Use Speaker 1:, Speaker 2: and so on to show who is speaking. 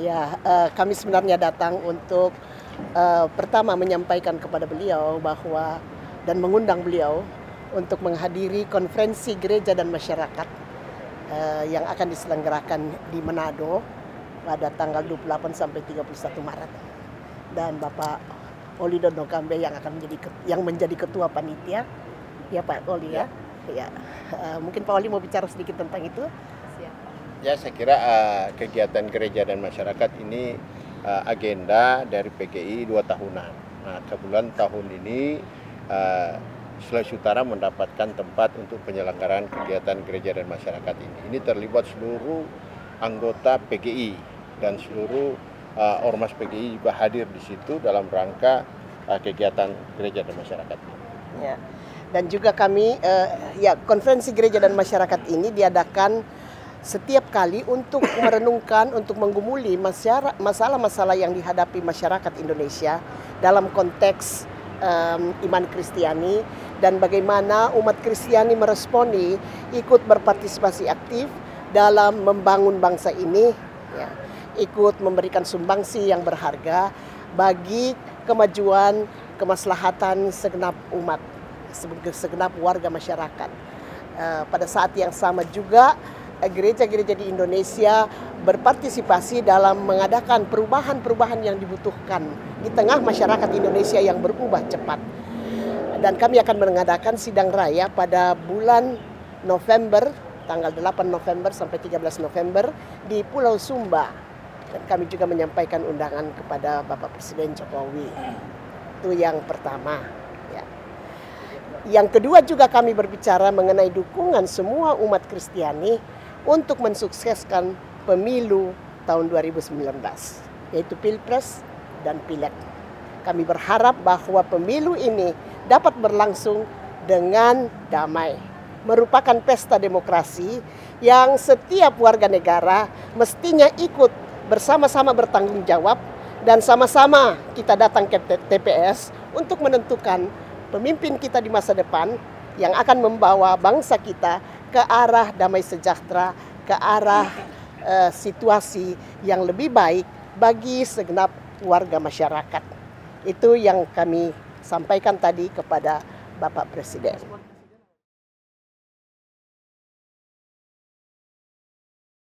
Speaker 1: Ya, uh, kami sebenarnya datang untuk uh, pertama menyampaikan kepada beliau bahwa dan mengundang beliau untuk menghadiri konferensi gereja dan masyarakat uh, yang akan diselenggarakan di Manado pada tanggal 28 sampai 31 Maret. Dan Bapak Oli Dono Kambe yang akan menjadi yang menjadi ketua panitia. Ya Pak Oli ya. Ya. ya. Uh, mungkin Pak Oli mau bicara sedikit tentang itu.
Speaker 2: Ya, saya kira uh, kegiatan gereja dan masyarakat ini uh, agenda dari PGI dua tahunan. Nah, kebetulan tahun ini uh, Sulawesi Utara mendapatkan tempat untuk penyelenggaraan kegiatan gereja dan masyarakat ini. Ini terlibat seluruh anggota PGI dan seluruh uh, ormas PGI juga hadir di situ dalam rangka uh, kegiatan gereja dan masyarakat.
Speaker 1: Ya. Dan juga kami uh, ya konferensi gereja dan masyarakat ini diadakan setiap kali untuk merenungkan, untuk menggumuli masalah-masalah yang dihadapi masyarakat Indonesia dalam konteks um, iman Kristiani dan bagaimana umat Kristiani meresponi ikut berpartisipasi aktif dalam membangun bangsa ini, ya, ikut memberikan sumbangsi yang berharga bagi kemajuan, kemaslahatan segenap umat, segenap warga masyarakat. Uh, pada saat yang sama juga gereja-gereja di Indonesia berpartisipasi dalam mengadakan perubahan-perubahan yang dibutuhkan di tengah masyarakat Indonesia yang berubah cepat. Dan kami akan mengadakan sidang raya pada bulan November, tanggal 8 November sampai 13 November di Pulau Sumba. Dan kami juga menyampaikan undangan kepada Bapak Presiden Jokowi. Itu yang pertama. Ya. Yang kedua juga kami berbicara mengenai dukungan semua umat Kristiani untuk mensukseskan pemilu tahun 2019 yaitu Pilpres dan Pileg. Kami berharap bahwa pemilu ini dapat berlangsung dengan damai. Merupakan pesta demokrasi yang setiap warga negara mestinya ikut bersama-sama bertanggung jawab dan sama-sama kita datang ke TPS untuk menentukan pemimpin kita di masa depan yang akan membawa bangsa kita ke arah damai sejahtera, ke arah uh, situasi yang lebih baik bagi segenap warga masyarakat. Itu yang kami sampaikan tadi kepada Bapak Presiden.